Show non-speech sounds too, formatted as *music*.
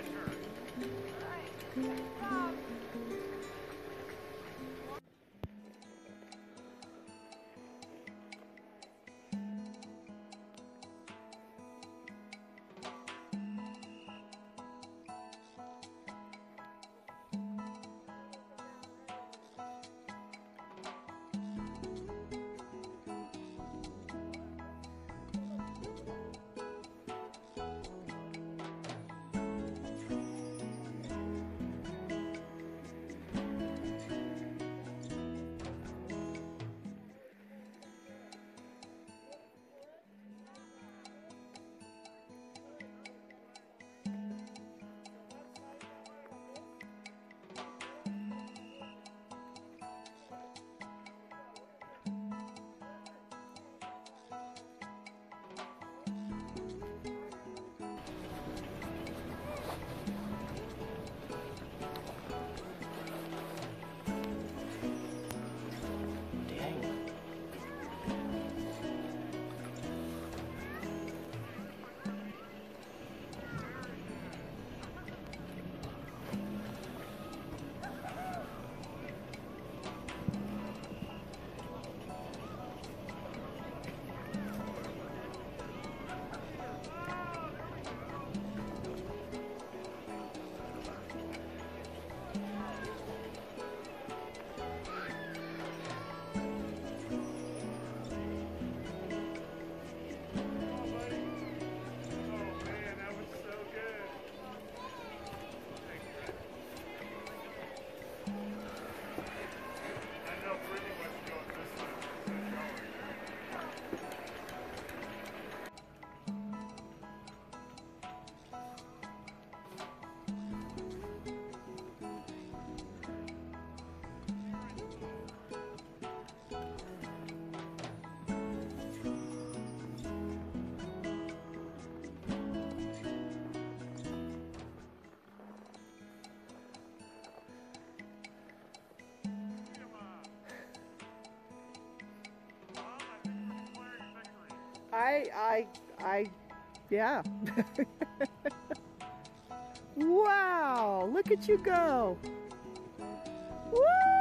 pressure. I, I, I, yeah. *laughs* wow, look at you go. Woo!